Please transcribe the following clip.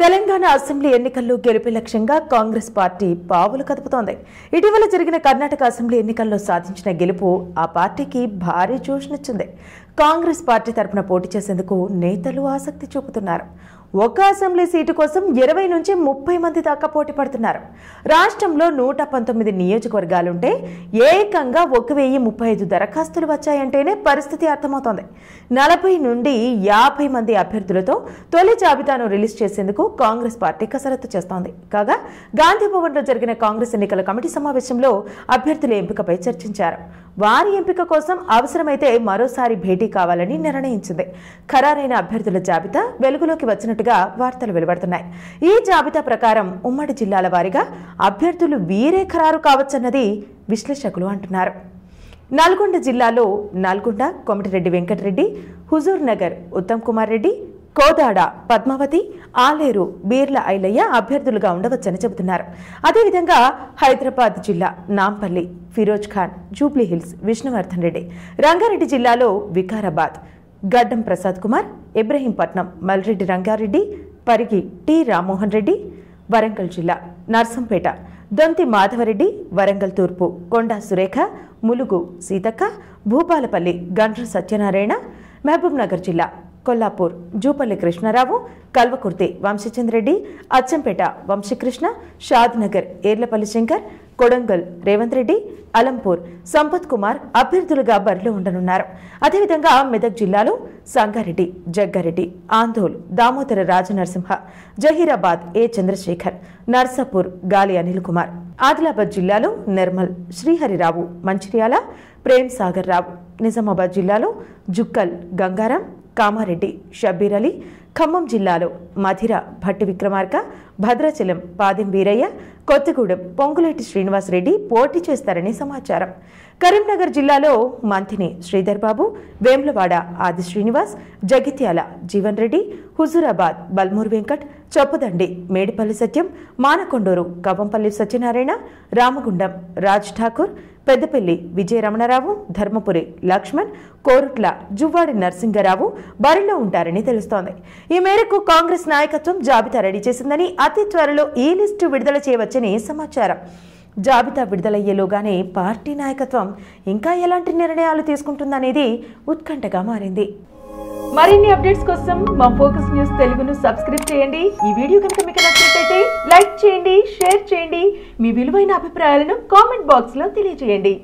Telangana assembly ఎన్నికల్లో గెలుపు లక్ష్యంగా కాంగ్రెస్ పార్టీ పావులు కదుపుతోంది. ఇటీవల జరిగిన కర్ణాటక అసెంబ్లీ ఎన్నికల్లో సాధించిన గెలుపు ఆ పార్టీకి భారీ జోష్నిచ్చింది. కాంగ్రెస్ పార్టీ తరపున పోటీ చేసేందుకు నేతలు ఆసక్తి చూపుతున్నారు. ఒక అసెంబ్లీ సీటు కోసం ఇరవై నుంచి ముప్పై మంది దాకా పోటీ పడుతున్నారు. రాష్ట్రంలో నూట పంతొమ్మిది నియోజకవర్గాలుంటే ఏకంగా ఒక వెయ్యి ముప్పై ఐదు దరఖాస్తులు వచ్చాయంటేనే పరిస్థితి అర్థమవుతోంది. నలభై నుండి యాభై మంది అభ్యర్థులతో తొలి జాబితాను రిలీజ్ చేసేందుకు కాంగ్రెస్ పార్టీ కసరత్తు చేస్తోంది. కాగా గాంధీ భవన్లో జరిగిన కాంగ్రెస్ ఎన్నికల కమిటీ సమావేశంలో అభ్యర్థుల ఎంపికపై చర్చించారు. వారి ఎంపిక కోసం అవసరమైతే మరోసారి భేటీ కావాలని నిర్ణయించింది. ఖరారైన అభ్యర్థుల జాబితా వెలుగులోకి వచ్చినట్టుగా వార్తలు వెలువడుతున్నాయి. ఈ జాబితా ప్రకారం ఉమ్మడి జిల్లాల వారీగా అభ్యర్థులు వీరే ఖరారు కావచ్చన్నది విశ్లేషకులు అంటున్నారు. నల్గొండ జిల్లాలో నల్గొండ కోమటిరెడ్డి వెంకటరెడ్డి హుజూర్ నగర్ ఉత్తమ్ కుమార్ రెడ్డి కోదాడ పద్మావతి ఆలేరు బీర్ల ఐలయ్య అభ్యర్థులుగా ఉండవచ్చని చెబుతున్నారు. అదేవిధంగా హైదరాబాద్ జిల్లా నాంపల్లి ఫిరోజ్ ఖాన్ జూబ్లీహిల్స్ విష్ణువర్ధన్ రెడ్డి రంగారెడ్డి జిల్లాలో వికారాబాద్ గడ్డం ప్రసాద్ కుమార్ ఇబ్రహీంపట్నం మల్రెడ్డి రంగారెడ్డి పరిగి టి రామ్మోహన్ రెడ్డి వరంగల్ జిల్లా నర్సంపేట దొంతి మాధవరెడ్డి వరంగల్ తూర్పు కొండా సురేఖ ములుగు సీతక్క భూపాలపల్లి గండ్ర సత్యనారాయణ మహబూబ్నగర్ జిల్లా కొల్లాపూర్ జూపల్లి కృష్ణారావు కల్వకుర్తి వంశీచంద్రెడ్డి అచ్చంపేట వంశీకృష్ణ షాద్నగర్ ఏర్లపల్లి శంకర్ కొడంగల్ రేవంత్ రెడ్డి అలంపూర్ సంపత్ కుమార్ అభ్యర్థులుగా బరిలో ఉండనున్నారు. అదేవిధంగా మెదక్ జిల్లాలో సంగారెడ్డి జగ్గారెడ్డి ఆంధోల్ దామోదర రాజనరసింహ జహీరాబాద్ ఏ చంద్రశేఖర్ నర్సాపూర్ గాలి అనిల్ కుమార్. ఆదిలాబాద్ జిల్లాలో నిర్మల్ శ్రీహరిరావు మంచిర్యాల ప్రేమ్ సాగర్ రావు. నిజామాబాద్ జిల్లాలో జుక్కల్ గంగారాం కామారెడ్డి షబ్బీర్ అలీ ఖమ్మం జిల్లాలో మధిర భట్టి విక్రమార్క భద్రాచలం పాదెం వీరయ్య కొత్తగూడెం పొంగులేటి శ్రీనివాసరెడ్డి పోటీ చేస్తారని సమాచారం. కరీంనగర్ జిల్లాలో మంతిని శ్రీధర్ బాబు వేములవాడ ఆది శ్రీనివాస్ జగిత్యాల జీవన్ రెడ్డి హుజూరాబాద్ బల్మూర్ వెంకట్ చొప్పదండి. మేడిపల్లి సత్యం మానకొండూరు కవంపల్లి సత్యనారాయణ రామగుండం రాజ్ ఠాకూర్ పెద్దపల్లి విజయ రమణరావు ధర్మపురి లక్ష్మణ్ కోరుట్ల జువ్వాడి నరసింగరావు బరిలో ఉంటారని తెలుస్తోంది. ఈ మేరకు కాంగ్రెస్ నాయకత్వం జాబితా రెడీ చేసిందని అతి త్వరలో ఈ లిస్టు విడుదల చేయవచ్చని సమాచారం. జాబితా విడుదలయ్యేలోగానే పార్టీ నాయకత్వం ఇంకా ఎలాంటి నిర్ణయాలు తీసుకుంటుందనేది ఉత్కంఠగా మారింది. మరిన్ని అప్డేట్స్ కోసం మా ఫోకస్ న్యూస్ తెలుగును సబ్స్క్రైబ్ చేయండి. ఈ వీడియో కనుక మీకు నచ్చినట్లయితే లైక్ చేయండి షేర్ చేయండి. మీ విలువైన అభిప్రాయాలను కామెంట్ బాక్స్లో తెలియజేయండి.